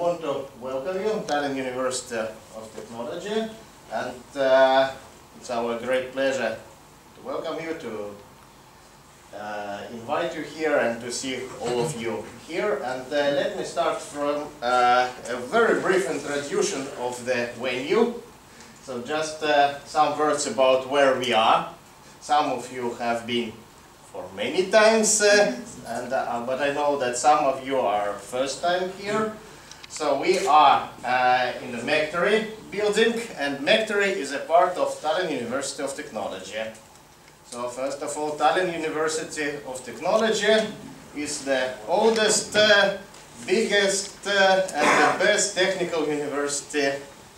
want to welcome you, Tallinn University of Technology, and uh, it's our great pleasure to welcome you, to uh, invite you here and to see all of you here. And uh, let me start from uh, a very brief introduction of the venue. So just uh, some words about where we are. Some of you have been for many times, uh, and, but I know that some of you are first time here. So we are uh, in the Mektory building, and Mektory is a part of Tallinn University of Technology. So first of all, Tallinn University of Technology is the oldest, uh, biggest, uh, and the best technical university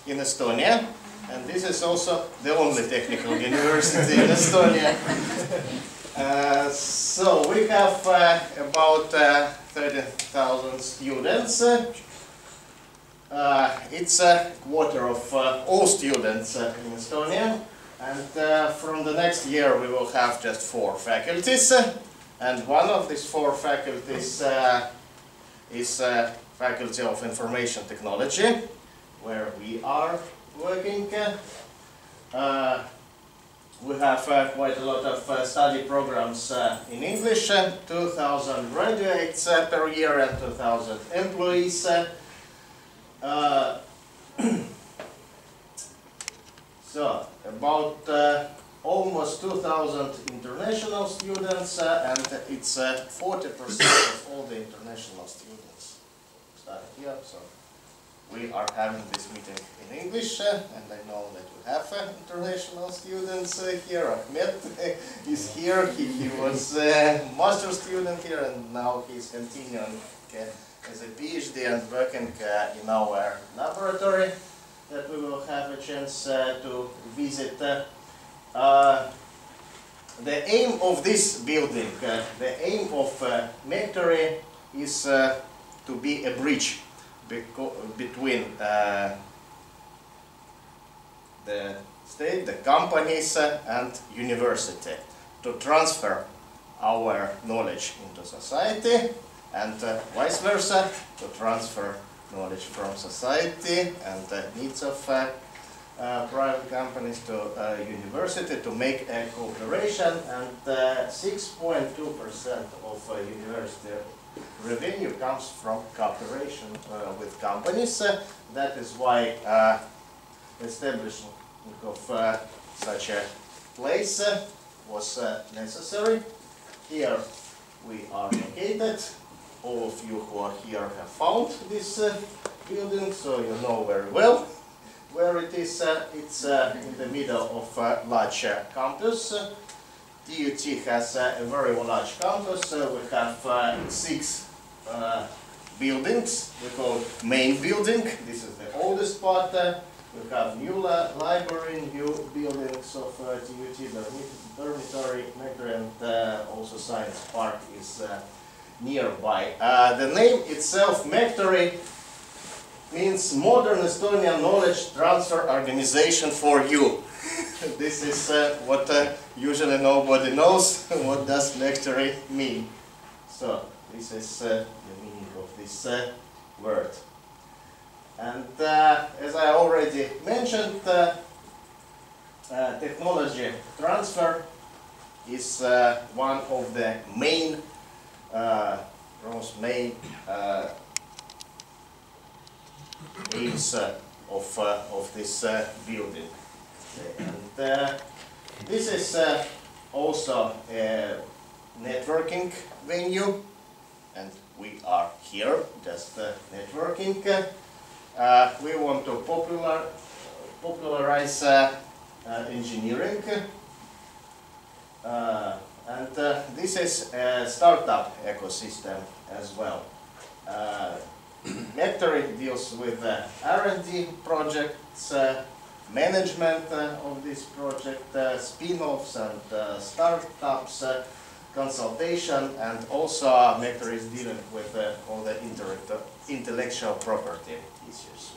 in Estonia. And this is also the only technical university in Estonia. Uh, so we have uh, about uh, 30,000 students. Uh, it's a quarter of uh, all students uh, in Estonia. And from the next year we will have just four faculties. and one of these four faculties is uh, Faculty of Information Technology, where we are working. Uh, we have uh, quite a lot of study programs in English, 2,000 graduates per year and 2,000 employees. Uh, so, about uh, almost 2,000 international students, uh, and it's 40% of all the international students study here. So, we are having this meeting in English, uh, and I know that we have uh, international students uh, here. Ahmed is here. He, he was a master student here, and now he's continuing as a PhD and working in our laboratory that we will have a chance to visit. Uh, the aim of this building, uh, the aim of uh, Mektory is to be a bridge between uh, the state, the companies uh, and university to transfer our knowledge into society and uh, vice versa to transfer knowledge from society and the needs of uh, uh, private companies to uh, university to make a cooperation and 6.2% of university revenue comes from cooperation uh, with companies. Uh, that is why uh, establishment of uh, such a place uh, was uh, necessary. Here we are located. All of you who are here have found this building, so you know very well where it is. it's in the middle of a large campus. TUT has uh, a very large campus. Uh, we have uh, six buildings. We call it main building. This is the oldest part. we have new library, new buildings of TUT, dormitory, and also science park is nearby. the name itself, Mektory, means Modern Estonian Knowledge Transfer Organization for You. this is uh, what uh, usually nobody knows. what does Mektory mean? So, this is uh, the meaning of this uh, word. And uh, as I already mentioned, uh, technology transfer is one of the main, main aims of, of this building. And uh, this is uh, also a networking venue, and we are here just uh, networking. Uh, we want to popular, popularize uh, uh, engineering, and this is a startup ecosystem as well. Mektory deals with R&D projects, management uh, of this project, uh, spin-offs and uh, startups, consultation, and also Mektory is dealing with all the intellectual property issues.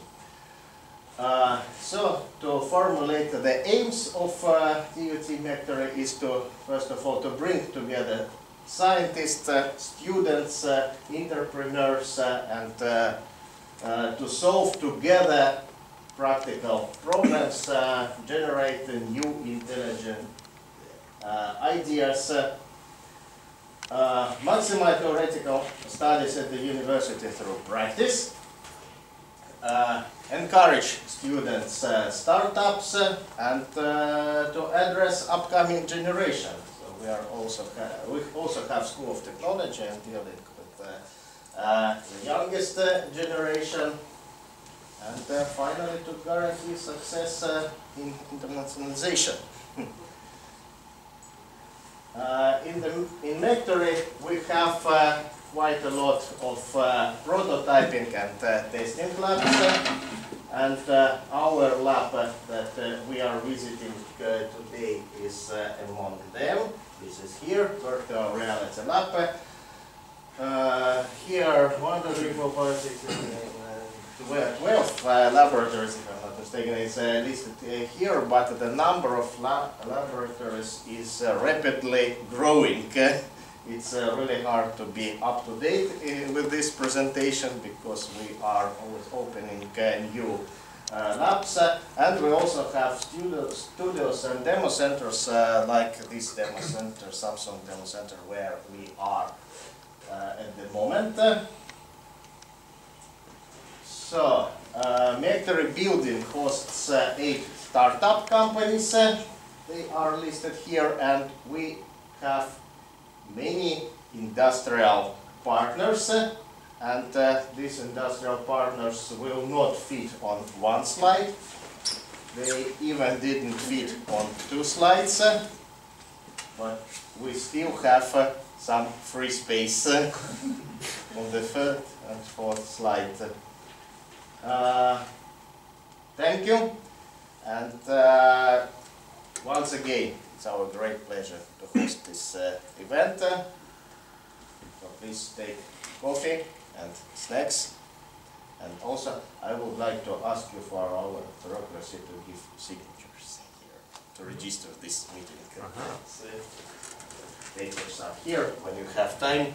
Uh, so, to formulate the aims of uh, TUT Mektory is to, first of all, to bring together scientists, uh, students, entrepreneurs, and uh, to solve together practical problems, uh, generate new intelligent uh, ideas, uh, uh, maximize theoretical studies at the university through practice, uh, encourage students uh, startups uh, and uh, to address upcoming generation. So we are also we also have School of Technology and dealing with uh, uh, the youngest uh, generation. And uh, finally, to guarantee success uh, in internationalization. Uh, in the in Mektory, we have uh, quite a lot of uh, prototyping and uh, testing labs. uh, and uh, our lab uh, that uh, we are visiting uh, today is uh, among them. This is here, virtual reality lab. Uh, here, wonderful robotics, uh, 12 uh, laboratories, if I'm not mistaken, is uh, listed uh, here, but the number of lab laboratories is uh, rapidly growing. It's uh, really hard to be up to date uh, with this presentation because we are always opening uh, new labs uh, and we also have studios, studios and demo centers uh, like this demo center, Samsung demo center where we are uh, at the moment. So, uh, Mektory building hosts eight startup companies. They are listed here and we have many industrial partners and uh, these industrial partners will not fit on one slide. They even didn't fit on two slides, uh, but we still have uh, some free space uh, on the third and fourth slide. Uh, Thank you, and uh, once again, it's our great pleasure host this uh, event. uh, So please take coffee and snacks. And also, I would like to ask you for our bureaucracy to give signatures here to register this meeting. So, Papers are here when you have time.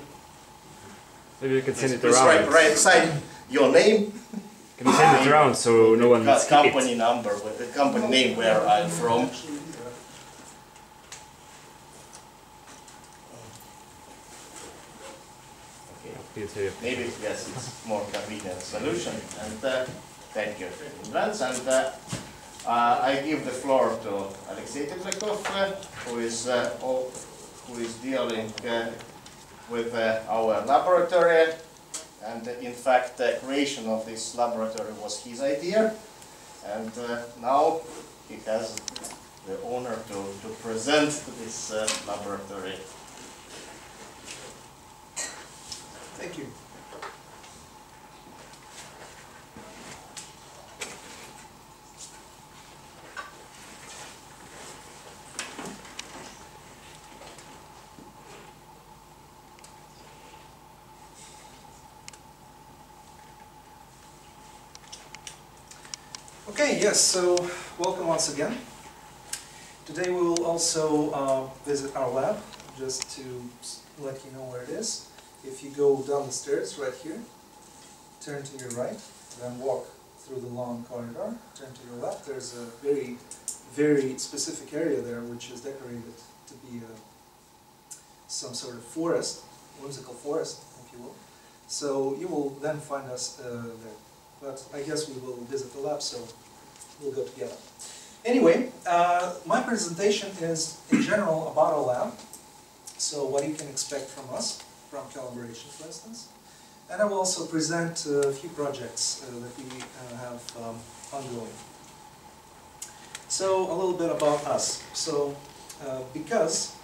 Maybe you can send it please around. write, write, sign your name. Can you send it around so no one co- skip it? Company number, with the company name where I'm from. Maybe, yes, it's more convenient solution, and uh, thank you. Advance, and uh, uh, I give the floor to Aleksei Tepljakov, uh, who is, uh, all- who is dealing with our laboratory, and in fact, the creation of this laboratory was his idea, and now he has the honor to, to present this laboratory. Thank you. Okay, yes, so welcome once again. Today we will also uh, visit our lab, just to let you know where it is. If you go down the stairs right here, turn to your right, then walk through the long corridor, turn to your left, there's a very, very specific area there which is decorated to be a, some sort of forest, whimsical forest, if you will. So you will then find us uh, there. But I guess we will visit the lab, so we'll go together. Anyway, uh, my presentation is in general about our lab. So what you can expect from us, from calibration for instance. And I will also present a few projects uh, that we uh, have um, ongoing. So a little bit about us. So uh, because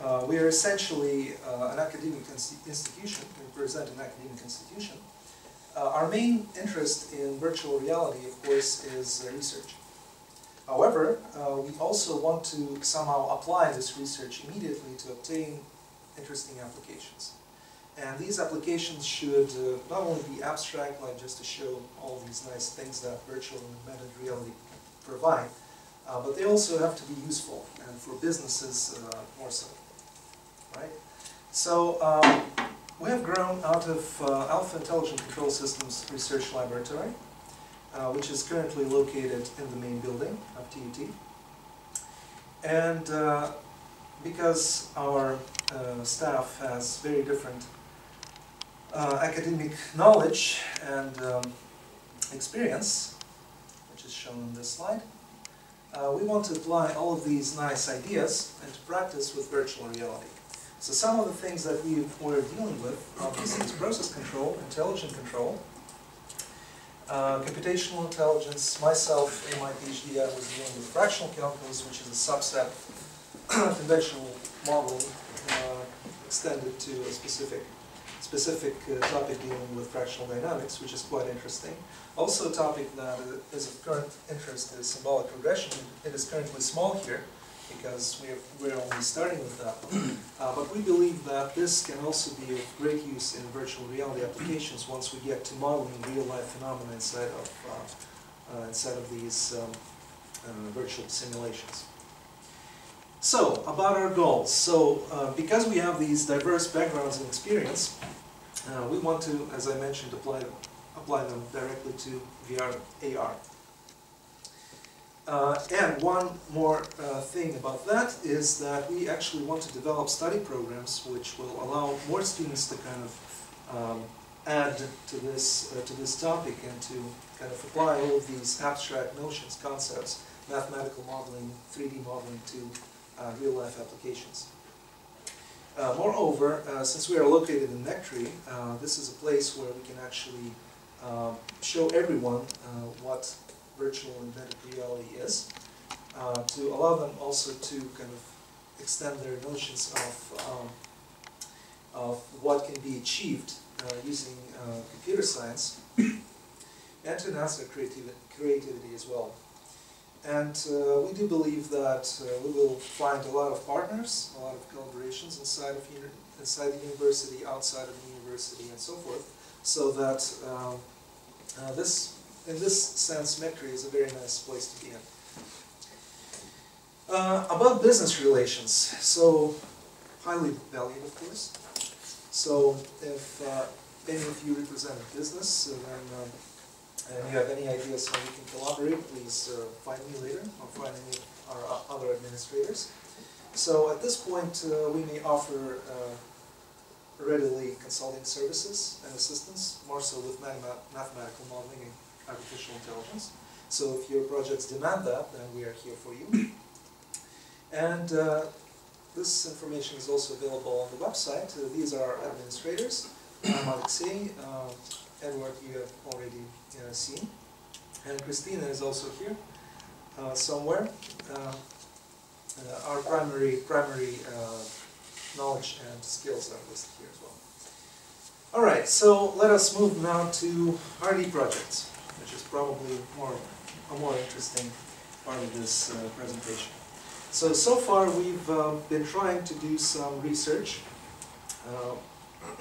uh, we are essentially uh, an academic institution, we represent an academic institution, uh, our main interest in virtual reality, of course, is research. However, we also want to somehow apply this research immediately to obtain interesting applications. And these applications should uh, not only be abstract, like just to show all these nice things that virtual and augmented reality provide, uh, but they also have to be useful, and for businesses uh, more so. Right? So, um, we have grown out of uh, Alpha Intelligent Control Systems Research Laboratory, uh, which is currently located in the main building of TUT. And uh, because our uh, staff has very different academic knowledge and um, experience, which is shown on this slide, uh, we want to apply all of these nice ideas into practice with virtual reality. So some of the things that we were dealing with, obviously, is process control, intelligent control, uh, computational intelligence. Myself, in my PhD, I was dealing with fractional calculus, which is a subset of conventional modeling uh, extended to a specific specific uh, topic dealing with fractional dynamics, which is quite interesting. Also a topic that is of current interest is symbolic regression. It is currently small here because we're, we're only starting with that. Uh, but we believe that this can also be of great use in virtual reality applications once we get to modeling real-life phenomena inside of, uh, uh, inside of these um, uh, virtual simulations. So, about our goals. So, uh, because we have these diverse backgrounds and experience, uh, we want to, as I mentioned, apply, apply them directly to VR, AR. Uh, and one more uh, thing about that is that we actually want to develop study programs which will allow more students to kind of um, add to this, uh, to this topic and to kind of apply all of these abstract notions, concepts, mathematical modeling, 3D modeling to real-life applications. Uh, moreover, uh, since we are located in Mektory, uh, this is a place where we can actually uh, show everyone uh, what virtual embedded reality is, uh, to allow them also to kind of extend their notions of, um, of what can be achieved using computer science, and to enhance their creativity as well. And uh, we do believe that uh, we will find a lot of partners, a lot of collaborations inside of inside the university, outside of the university, and so forth, so that um, uh, this, in this sense, Mektory is a very nice place to be in. Uh, about business relations, so highly valued, of course. So if uh, any of you represent a business, then and you have any ideas how we can collaborate, please uh, find me later or find any of our other administrators. So at this point, uh, we may offer uh, readily consulting services and assistance, more so with mathematical modeling and artificial intelligence. So if your projects demand that, then we are here for you. And uh, this information is also available on the website. Uh, these are our administrators. I'm Aleksei. Uh, Eduard you have already uh, seen. And Christina is also here uh, somewhere. Uh, uh, our primary, primary uh, knowledge and skills are listed here as well. All right, so let us move now to RD projects, which is probably more, a more interesting part of this presentation. So, so far we've been trying to do some research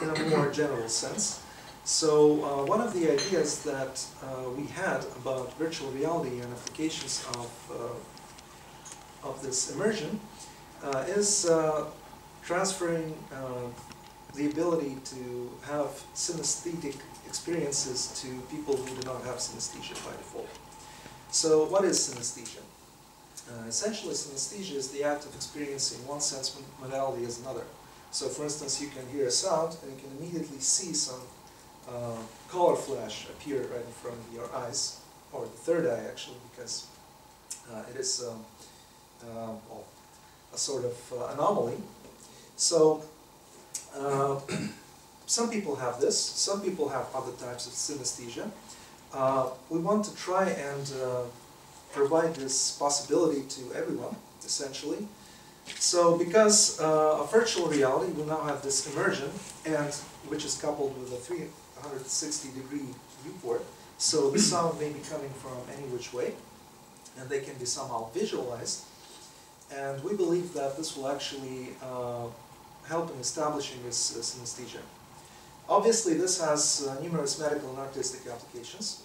in a more general sense. So uh, one of the ideas that uh, we had about virtual reality and applications of, uh, of this immersion uh, is uh, transferring uh, the ability to have synesthetic experiences to people who do not have synesthesia by default. So what is synesthesia? essentially, synesthesia is the act of experiencing one sense modality as another. So for instance, you can hear a sound and you can immediately see some uh, color flash appear right in front of your eyes, or the third eye actually, because uh, it is um, uh, well, a sort of uh, anomaly. So uh, some people have this, some people have other types of synesthesia. Uh, we want to try and provide this possibility to everyone, essentially. So because uh, of virtual reality, we now have this immersion, and which is coupled with a three, 160 degree viewport. So the sound may be coming from any which way, and they can be somehow visualized. And we believe that this will actually uh, help in establishing this uh, synesthesia. Obviously, this has uh, numerous medical and artistic applications.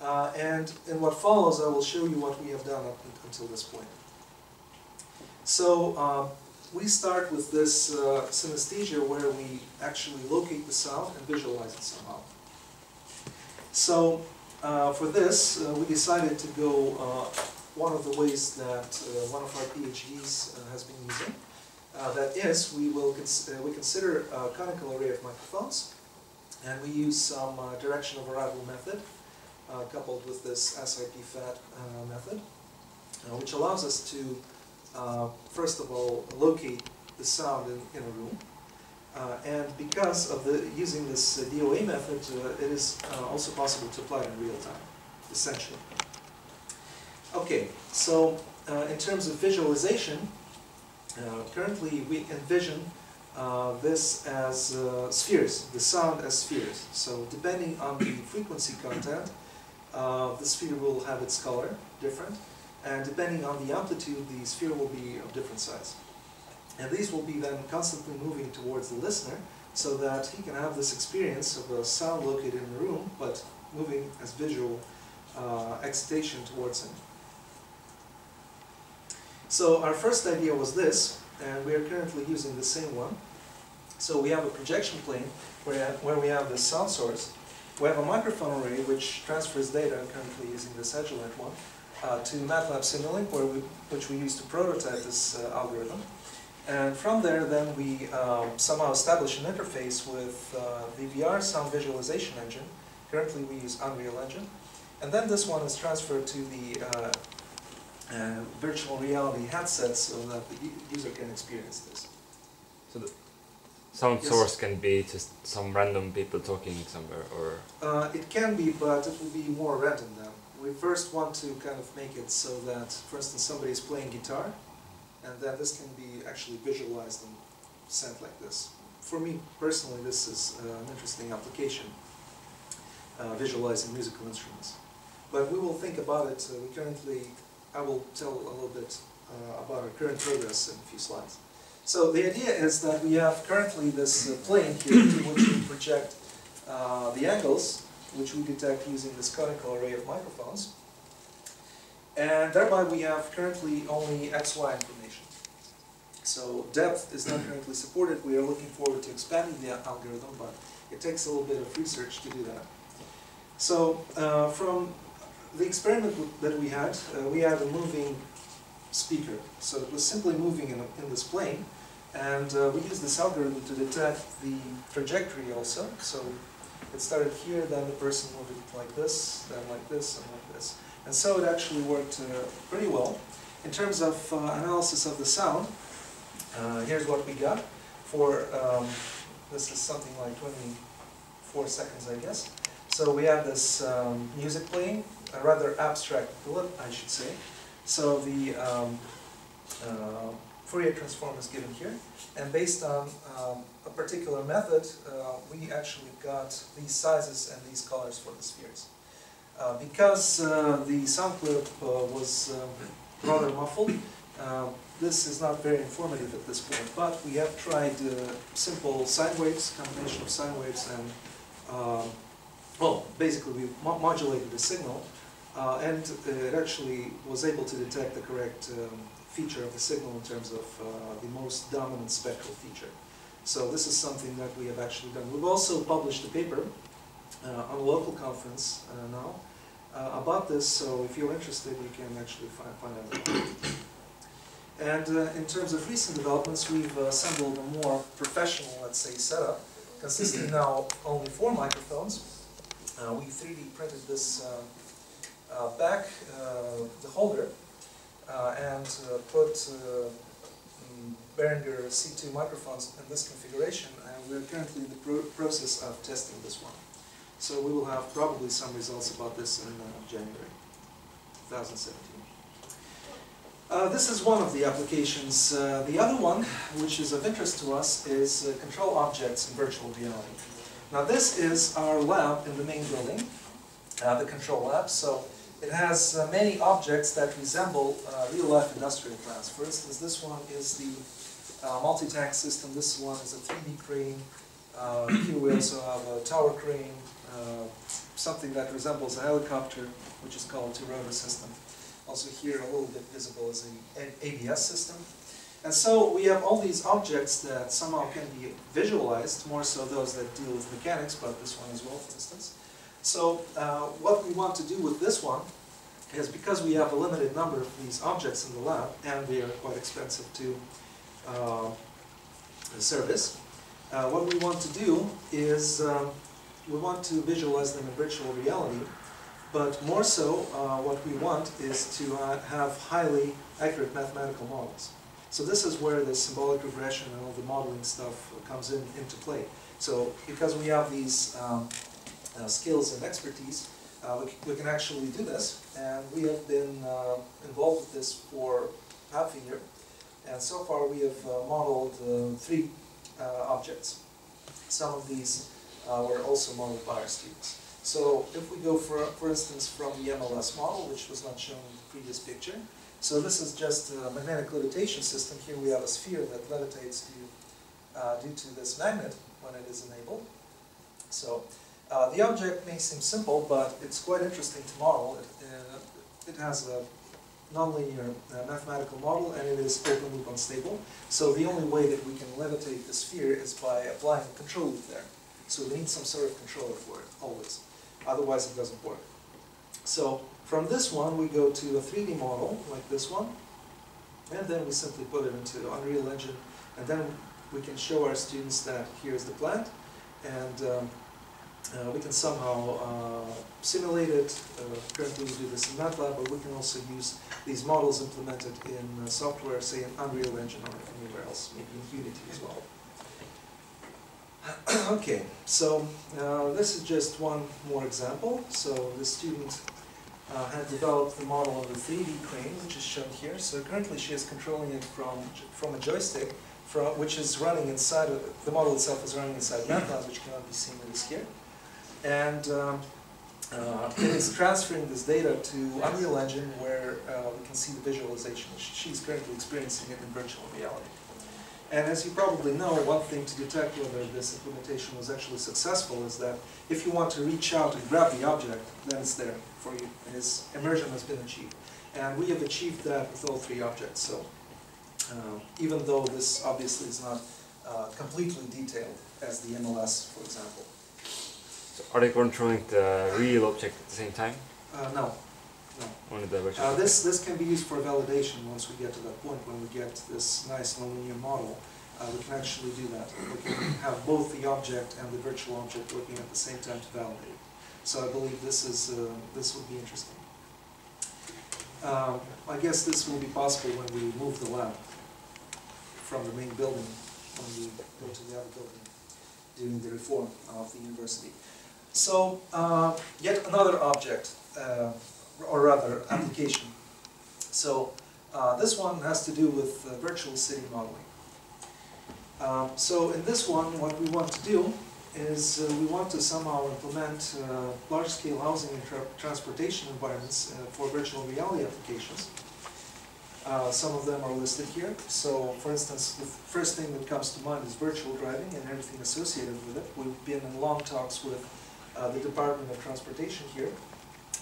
Uh, and in what follows, I will show you what we have done up until this point. So, uh, we start with this uh, synesthesia where we actually locate the sound and visualize it somehow. So uh, for this, uh, we decided to go uh, one of the ways that uh, one of our PhDs uh, has been using. That is, we will cons we consider a conical array of microphones, and we use some direction of arrival method coupled with this SRP-PHAT uh, method, which allows us to, uh, first of all, locate the sound in, in a room. Uh, and because of the using this uh, DOA method, uh, it is uh, also possible to apply it in real time, essentially. Okay, so in terms of visualization, currently we envision this as spheres, the sound as spheres. So depending on the frequency content, the sphere will have its color different, and depending on the amplitude, the sphere will be of different size. And these will be then constantly moving towards the listener so that he can have this experience of a sound located in the room, but moving as visual uh, excitation towards him. So our first idea was this, and we are currently using the same one. So we have a projection plane where, where we have the sound source. We have a microphone array which transfers data, currently using the Agilent one, uh, to MATLAB Simulink, where we, which we use to prototype this uh, algorithm. And from there, then we um, somehow establish an interface with uh, the VR sound visualization engine. Currently, we use Unreal Engine. And then this one is transferred to the uh, uh, virtual reality headset so that the user can experience this. So the sound Yes. source can be just some random people talking somewhere, or Uh, it can be, but it will be more random now. We first want to kind of make it so that, for instance, somebody is playing guitar, and then this can be actually visualized and sent like this. For me personally, this is uh, an interesting application, uh, visualizing musical instruments. But we will think about it. Uh, we currently, I will tell a little bit uh, about our current progress in a few slides. So the idea is that we have currently this uh, plane here to which we project uh, the angles, which we detect using this conical array of microphones. And thereby we have currently only XY information. So depth is not currently supported. We are looking forward to expanding the algorithm, but it takes a little bit of research to do that. So uh, from the experiment that we had, uh, we had a moving speaker. So it was simply moving in, in this plane. And uh, we used this algorithm to detect the trajectory also. So it started here, then the person moved it like this, then like this, and like this. And so it actually worked uh, pretty well. In terms of uh, analysis of the sound, uh, here's what we got for, um, this is something like 24 seconds, I guess. So we have this um, music playing, a rather abstract bullet, I should say. So the um, uh, Fourier transform is given here, and based on um, a particular method, uh, we actually got these sizes and these colors for the spheres. Uh, because uh, the sound clip uh, was um, rather muffled, uh, this is not very informative at this point, but we have tried simple sine waves, combination of sine waves and, um, well, basically we mo- modulated the signal, and it actually was able to detect the correct um, feature of the signal in terms of uh, the most dominant spectral feature. So this is something that we have actually done. We've also published a paper uh, on a local conference uh, now uh, about this, so if you're interested, you can actually find, find out. And uh, in terms of recent developments, we've uh, assembled a more professional, let's say, setup, consisting now of only four microphones. We 3D printed this back, the holder, and uh, put uh, mm, Behringer C2 microphones in this configuration, and we're currently in the pro process of testing this one. So we will have probably some results about this in uh, January 2017. Uh, this is one of the applications. Uh, the other one, which is of interest to us, is uh, control objects in virtual reality. Now this is our lab in the main building, uh, the control lab. So it has uh, many objects that resemble uh, real-life industrial plants. For instance, this one is the uh, multi-tank system. This one is a 3D crane. Uh, here we also have a tower crane, uh, something that resembles a helicopter, which is called a two-rotor system. Also here, a little bit visible is an ABS system. And so we have all these objects that somehow can be visualized, more so those that deal with mechanics, but this one as well, for instance. So uh, what we want to do with this one is because we have a limited number of these objects in the lab, and they are quite expensive to uh, service, uh, what we want to do is um, we want to visualize them in virtual reality, but more so, uh, what we want is to uh, have highly accurate mathematical models. So this is where the symbolic regression and all the modeling stuff comes in into play. So because we have these um, skills and expertise, uh, we, we can actually do this. And we have been uh, involved with this for half a year. And so far we have uh, modeled uh, three uh, objects. Some of these uh, were also modeled by our students. So if we go for, for instance from the MLS model, which was not shown in the previous picture, so this is just a magnetic levitation system. Here we have a sphere that levitates due, uh, due to this magnet when it is enabled. So uh, the object may seem simple, but it's quite interesting to model. It, uh, it has a nonlinear uh, mathematical model and it is open loop unstable. So the only way that we can levitate the sphere is by applying a control loop there. So we need some sort of controller for it, always. Otherwise it doesn't work. So from this one, we go to a 3D model, like this one, and then we simply put it into Unreal Engine, and then we can show our students that here's the plant, and um, uh, we can somehow uh, simulate it. Uh, currently we do this in MATLAB, but we can also use these models implemented in uh, software, say in Unreal Engine or anywhere else, maybe in Unity as well. okay, so uh, this is just one more example. So the student uh, had developed the model of the 3D crane, which is shown here. So currently she is controlling it from, from a joystick, from, which is running inside, the model itself is running inside MATLAB, which cannot be seen, it is here. And um, uh, it is transferring this data to Unreal Engine where uh, we can see the visualization. She's currently experiencing it in virtual reality. And as you probably know, one thing to detect whether this implementation was actually successful is that if you want to reach out and grab the object, then it's there for you, and its immersion has been achieved. And we have achieved that with all three objects, so uh, even though this obviously is not uh, completely detailed as the MLS, for example. So are they controlling the real object at the same time? Uh, no, no. Only the virtual. Uh, this, this can be used for validation once we get to that point, when we get this nice nonlinear model. Uh, we can actually do that. We can have both the object and the virtual object working at the same time to validate. So I believe this is, uh, this would be interesting. Um, I guess this will be possible when we move the lab from the main building, when we go to the other building, during the reform of the university. So, uh, yet another object, uh, or rather application. So uh, this one has to do with uh, virtual city modeling. Um, so in this one, what we want to do is uh, we want to somehow implement uh, large-scale housing and tra transportation environments for virtual reality applications. Some of them are listed here. So, for instance, the first thing that comes to mind is virtual driving and everything associated with it. We've been in long talks with uh, the Department of Transportation here.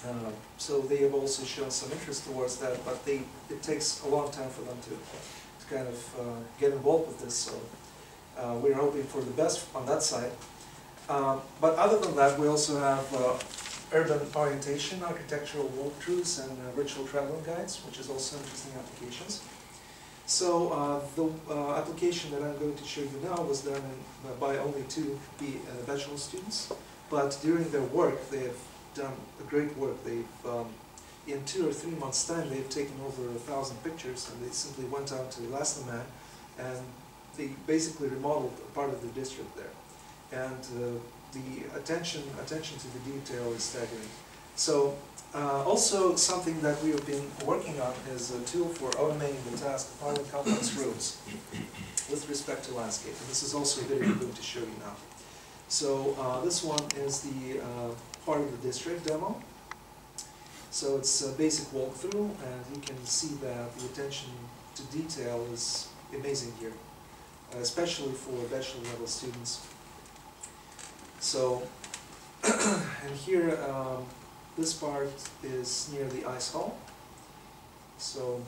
Uh, so they have also shown some interest towards that, but they, it takes a long time for them to, to kind of uh, get involved with this. So uh, we're hoping for the best on that side. Um, but other than that, we also have uh, urban orientation, architectural walkthroughs, and uh, virtual traveling guides, which is also interesting applications. So uh, the uh, application that I'm going to show you now was done uh, by only two B, uh, bachelor students, but during their work they have done a great work. They've um, in two or three months' time they've taken over a thousand pictures, and they simply went out to Lasnamäe, and they basically remodeled a part of the district there, and uh, the attention attention to the detail is staggering. So uh, also something that we have been working on is a tool for automating the task of finding complex roads with respect to landscape. And this is also a video I'm going to show you now. So uh, this one is the uh, part of the district demo. So it's a basic walkthrough and you can see that the attention to detail is amazing here, especially for bachelor level students. So, and here, um, this part is near the ice hall. So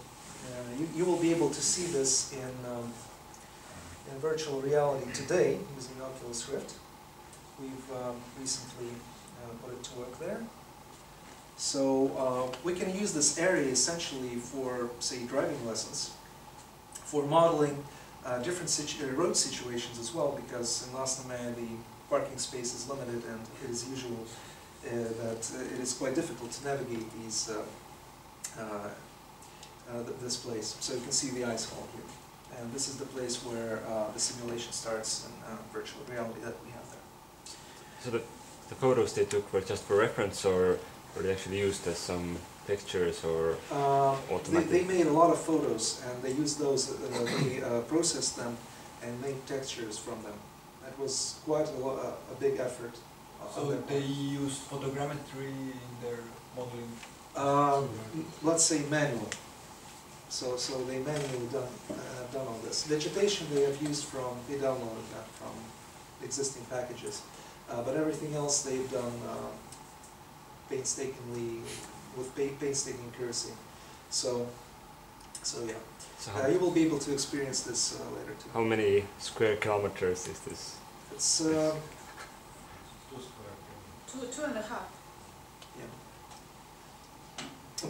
Uh, you, you will be able to see this in, um, in virtual reality today using Oculus Rift. We've um, recently uh, put it to work there. So uh, we can use this area essentially for, say, driving lessons, for modeling uh, different situ uh, road situations as well, because in Lasnamäe the parking space is limited and it is usual uh, that uh, it is quite difficult to navigate these th- this place. So you can see the ice hall here. And this is the place where the simulation starts in virtual reality that we have. So the, the photos they took were just for reference, or were they actually used as some pictures, or Uh, they, Automatic. they made a lot of photos and they used those, uh, they uh, processed them and made textures from them. That was quite a, lo- a, a big effort. uh, So they part. used photogrammetry in their modeling. Um, let's say manual. So, so they manually done, uh, have done all this. Vegetation they have used from, they downloaded that from existing packages. Uh, but everything else they've done uh, painstakingly, with painstaking accuracy. So, so yeah. so Uh, you will be able to experience this uh, later too. how many square kilometers is this? It's, uh, Two, two and a half. yeah.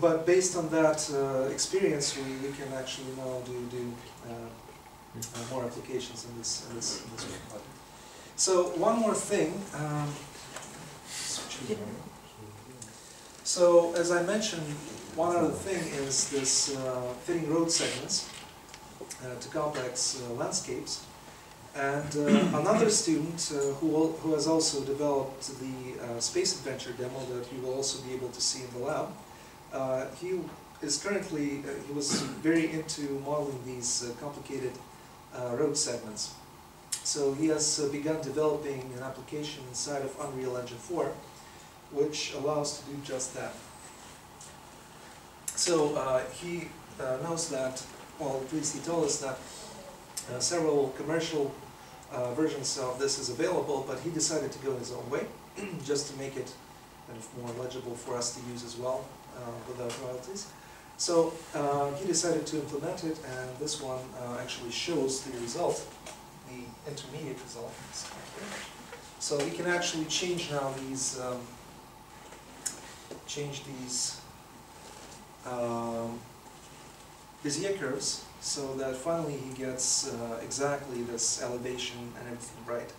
But based on that uh, experience, we, we can actually now do, do uh, uh, more applications in this, in this, in this way. So one more thing. Um, switch it over. so as I mentioned, one other thing is this uh, fitting road segments uh, to complex uh, landscapes. And uh, another student uh, who, al- who has also developed the uh, space adventure demo that you will also be able to see in the lab. Uh, he is currently, uh, he was very into modeling these uh, complicated uh, road segments. So he has uh, begun developing an application inside of Unreal Engine 4, which allows to do just that. So uh, he uh, knows that, well, at least he told us that uh, several commercial uh, versions of this is available, but he decided to go his own way, just to make it kind of more legible for us to use as well, uh, without royalties. So he decided to implement it, and this one actually shows the result, the intermediate result. So we can actually change now these, um, change these um, Bezier curves so that finally he gets uh, exactly this elevation and everything right.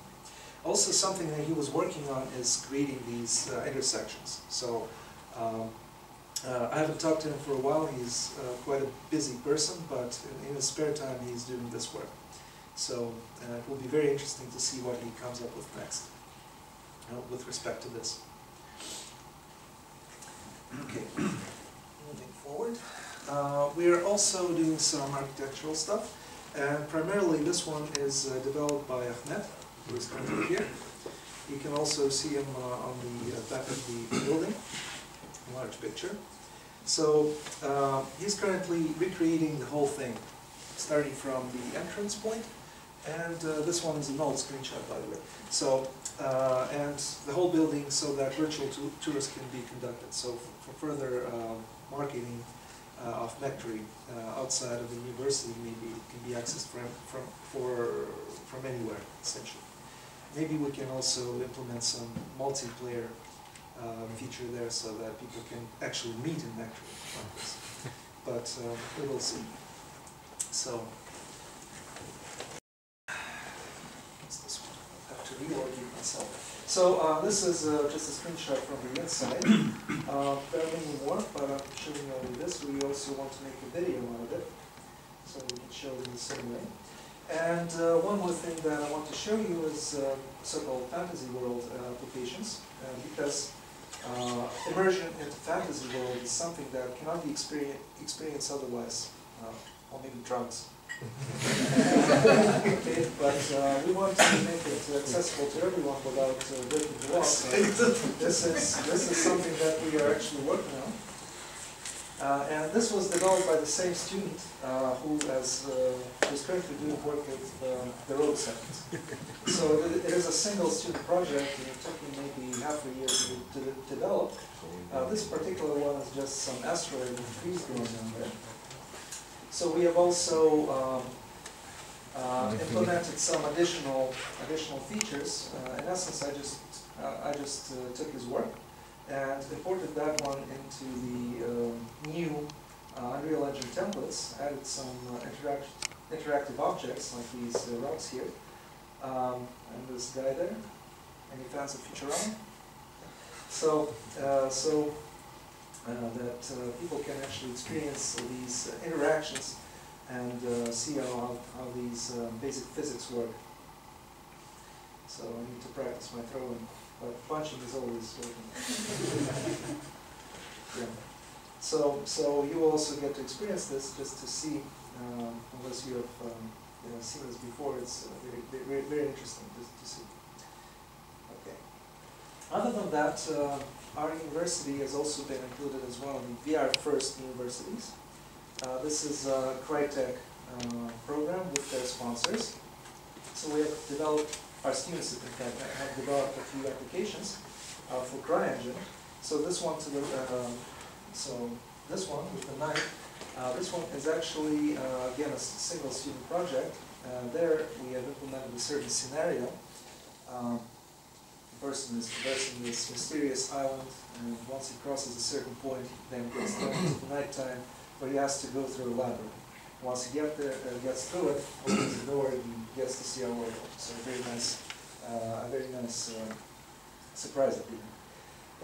Also something that he was working on is creating these uh, intersections. So um, uh, I haven't talked to him for a while, he's uh, quite a busy person, but in, in his spare time he's doing this work. So uh, it will be very interesting to see what he comes up with next uh, with respect to this. Okay, moving forward. Uh, we are also doing some architectural stuff, and primarily this one is uh, developed by Ahmed, who is currently here. You can also see him uh, on the uh, back of the building, large picture. So uh, he's currently recreating the whole thing, starting from the entrance point, and uh, this one is an old screenshot, by the way. So, uh, and the whole building so that virtual tou- tours can be conducted. So for further um, marketing uh, of Mektory uh, outside of the university, maybe it can be accessed from, from, for, from anywhere, essentially. Maybe we can also implement some multiplayer uh, feature there so that people can actually meet in Mektory like this. But uh, we will see. So, what's this one? I have to reorient myself. So uh, this is uh, just a screenshot from the inside. Uh, there are many more, but I'm showing you only this. We also want to make a video out of it, so we can show it in the same way. And uh, one more thing that I want to show you is uh, so-called fantasy world uh, applications, uh, because uh, immersion into fantasy world is something that cannot be experi- experienced otherwise, uh, or maybe drugs. But uh, we want to make it accessible to everyone without uh, breaking the law. So this is this is something that we are actually working on. Uh, and this was developed by the same student uh, who has uh, who's currently doing work with um, the road segments. So it, it is a single student project. and It took me maybe half a year to, to develop. Uh, this particular one is just some asteroid and trees going on there. So we have also um, uh, implemented some additional, additional features. Uh, In essence, I just, uh, I just uh, took his work and imported that one into the um, new uh, Unreal Engine templates, added some uh, interact interactive objects like these uh, rocks here, um, and this guy there. Any fans of Futurama? So, uh, so that uh, people can actually experience these uh, interactions and uh, see how, how these uh, basic physics work. So I need to practice my throwing, but punching is always working. yeah. So, so you also get to experience this just to see, um, unless you have um, you know, seen this before, it's uh, very, very, very interesting to, to see. Other than that, uh, our university has also been included as one of the VR First universities. Uh, this is a Crytek uh, program with their sponsors. So we have developed, our students have developed a few applications uh, for CryEngine. So this one to the, um, so this one with the knife, uh, this one is actually, uh, again, a single student project. Uh, there we have implemented a certain scenario. Um, person is traversing this mysterious island, and once he crosses a certain point, he then gets thrown into the nighttime, where he has to go through a labyrinth. Once he get there, uh, gets through it, opens the door, and gets to see our world. So a very nice, uh, a very nice uh, surprise at the end.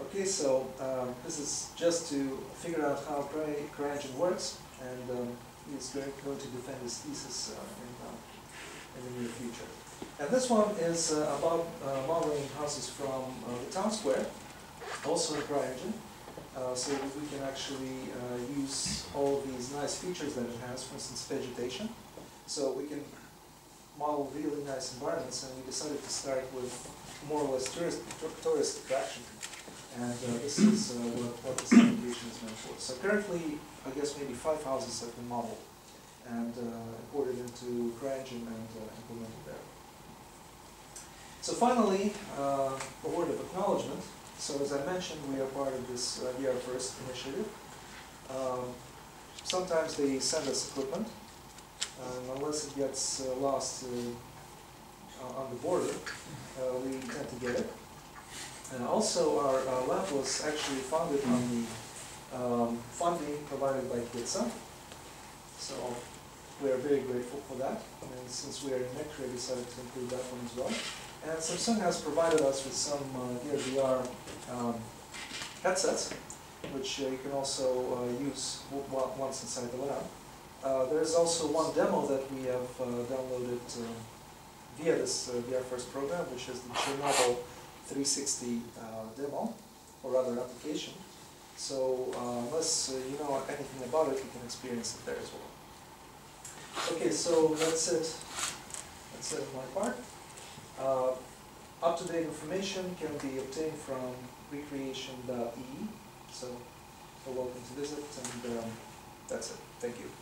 Okay, so um, this is just to figure out how Cry- CryEngine works, and um, he's going, going to defend his thesis uh, in, uh, in the near future. And this one is uh, about uh, modeling houses from uh, the town square, also in CryEngine. Uh, so that we can actually uh, use all these nice features that it has, for instance, vegetation. So we can model really nice environments, and we decided to start with more or less tourist, tourist attraction. And uh, this is uh, what, what this application is meant for. So currently, I guess maybe five houses have been modeled and uh, imported into CryEngine and uh, implemented there. So finally, uh, a word of acknowledgement. So as I mentioned, we are part of this uh, VR First initiative. Um, sometimes they send us equipment, and unless it gets uh, lost uh, on the border, uh, we tend to get it. And also, our uh, lab was actually founded on the um, funding provided by HITSA. So we are very grateful for that. And since we are in Mektory, we decided to include that one as well. And Samsung has provided us with some uh, VR um, headsets, which uh, you can also uh, use once inside the lab. Uh, there is also one demo that we have uh, downloaded um, via this uh, VR First program, which is the Chernobyl 360 uh, demo, or rather application. So uh, unless uh, you know anything about it, you can experience it there as well. Okay, so that's it. That's it on my part. Uh, Up-to-date information can be obtained from recreation.e, so you're welcome to visit, and um, that's it. Thank you.